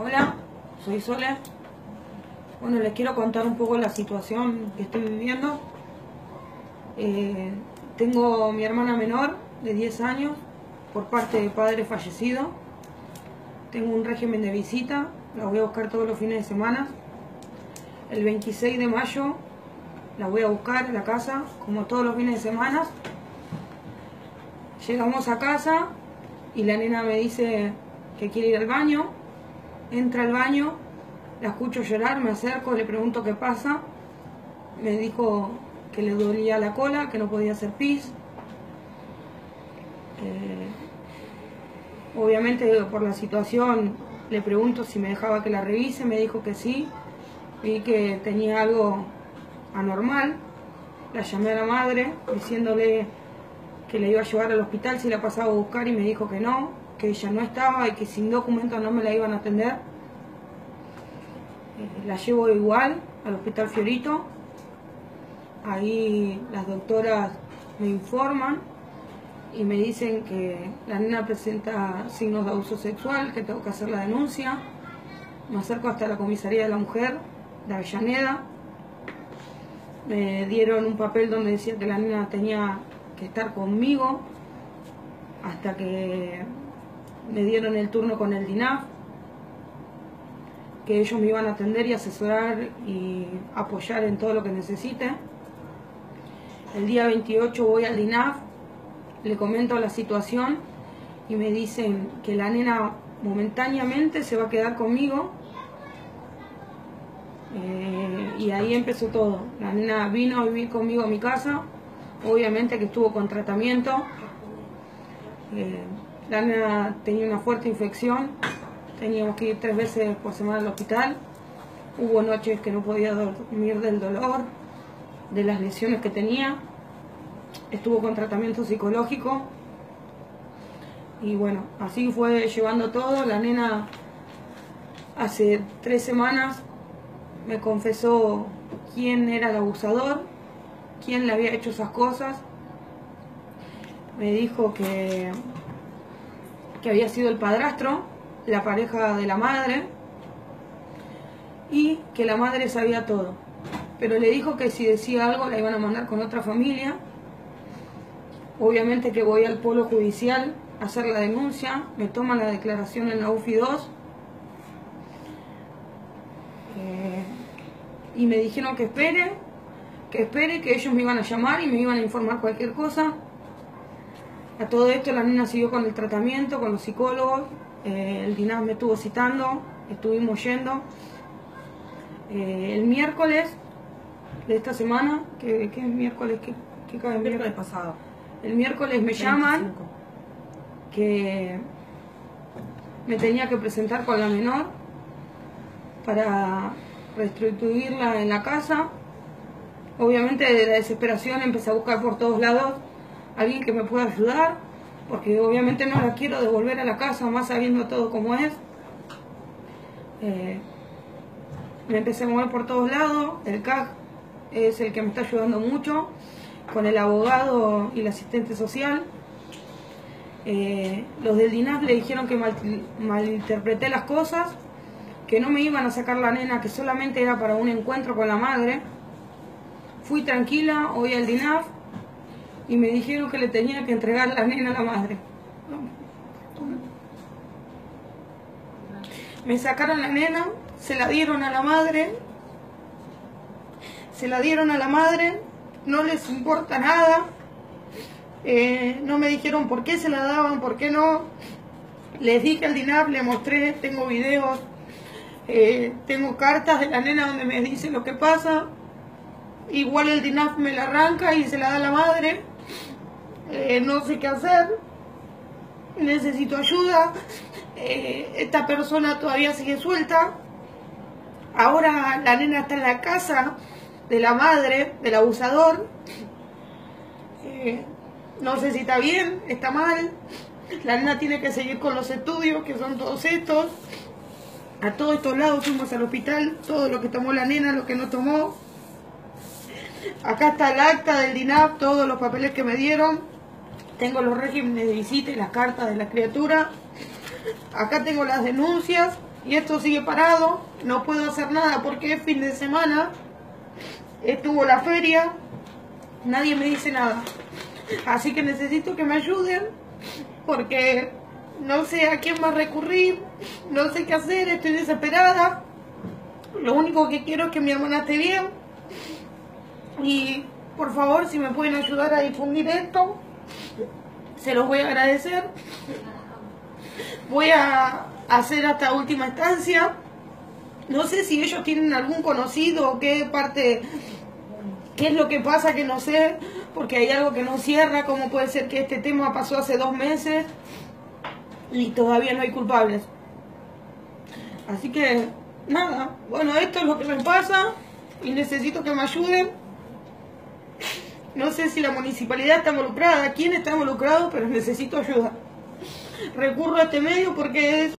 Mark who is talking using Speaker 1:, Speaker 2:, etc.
Speaker 1: Hola, soy Sole. Bueno, les quiero contar un poco la situación que estoy viviendo. Eh, tengo mi hermana menor de 10 años por parte de padre fallecido. Tengo un régimen de visita, la voy a buscar todos los fines de semana. El 26 de mayo la voy a buscar a la casa, como todos los fines de semana. Llegamos a casa y la nena me dice que quiere ir al baño. Entra al baño, la escucho llorar, me acerco, le pregunto qué pasa. Me dijo que le dolía la cola, que no podía hacer pis. Eh, obviamente por la situación le pregunto si me dejaba que la revise, me dijo que sí. Vi que tenía algo anormal. La llamé a la madre diciéndole que le iba a llevar al hospital si la pasaba a buscar y me dijo que no, que ella no estaba y que sin documentos no me la iban a atender. Eh, la llevo igual al hospital Fiorito. Ahí las doctoras me informan y me dicen que la nena presenta signos de abuso sexual, que tengo que hacer la denuncia. Me acerco hasta la comisaría de la mujer de Avellaneda. Me dieron un papel donde decía que la nena tenía que estar conmigo hasta que me dieron el turno con el DINAF, que ellos me iban a atender y asesorar y apoyar en todo lo que necesite. El día 28 voy al DINAF, le comento la situación y me dicen que la nena momentáneamente se va a quedar conmigo. Eh, y ahí empezó todo. La nena vino a vivir conmigo a mi casa, obviamente que estuvo con tratamiento. Eh, la nena tenía una fuerte infección, teníamos que ir tres veces por semana al hospital. Hubo noches que no podía dormir del dolor, de las lesiones que tenía. Estuvo con tratamiento psicológico. Y bueno, así fue llevando todo. La nena hace tres semanas me confesó quién era el abusador, quién le había hecho esas cosas. Me dijo que, que había sido el padrastro, la pareja de la madre, y que la madre sabía todo. Pero le dijo que si decía algo la iban a mandar con otra familia. Obviamente que voy al polo judicial a hacer la denuncia, me toman la declaración en la UFI 2. Eh, y me dijeron que espere, que espere, que ellos me iban a llamar y me iban a informar cualquier cosa. A todo esto la nena siguió con el tratamiento, con los psicólogos, eh, el DINAS me estuvo citando, estuvimos yendo. Eh, el miércoles de esta semana, que, es miércoles, que, que cae el miércoles pasado. El miércoles me llaman que me tenía que presentar con la menor para restituirla en la casa. Obviamente de la desesperación empecé a buscar por todos lados alguien que me pueda ayudar, porque obviamente no la quiero devolver a la casa, más sabiendo todo como es. Eh, me empecé a mover por todos lados, el CAC es el que me está ayudando mucho, con el abogado y el asistente social. Eh, los del DINAF le dijeron que malinterpreté las cosas, que no me iban a sacar la nena, que solamente era para un encuentro con la madre. Fui tranquila, hoy al DINAF, y me dijeron que le tenía que entregar la nena a la madre. Me sacaron la nena, se la dieron a la madre, se la dieron a la madre, no les importa nada, eh, no me dijeron por qué se la daban, por qué no. Les dije al DINAP, le mostré, tengo videos, eh, tengo cartas de la nena donde me dice lo que pasa. Igual el DINAF me la arranca y se la da a la madre. Eh, no sé qué hacer, necesito ayuda, eh, esta persona todavía sigue suelta, ahora la nena está en la casa de la madre, del abusador, eh, no sé si está bien, está mal, la nena tiene que seguir con los estudios, que son todos estos, a todos estos lados fuimos al hospital, todo lo que tomó la nena, lo que no tomó, acá está el acta del DINAP, todos los papeles que me dieron, tengo los regímenes de visita y las cartas de la criatura. Acá tengo las denuncias. y esto sigue parado, no puedo hacer nada porque es fin de semana, estuvo la feria, nadie me dice nada. Así que necesito que me ayuden porque no sé a quién a recurrir, no sé qué hacer, estoy desesperada. Lo único que quiero es que mi hermana esté bien. Y por favor, si me pueden ayudar a difundir esto, se los voy a agradecer. Voy a hacer hasta última instancia. No sé si ellos tienen algún conocido o qué parte, qué es lo que pasa que no sé, porque hay algo que no cierra, como puede ser que este tema pasó hace dos meses y todavía no hay culpables. Así que, nada, bueno, esto es lo que me pasa y necesito que me ayuden. No sé si la municipalidad está involucrada, quién está involucrado, pero necesito ayuda. Recurro a este medio porque es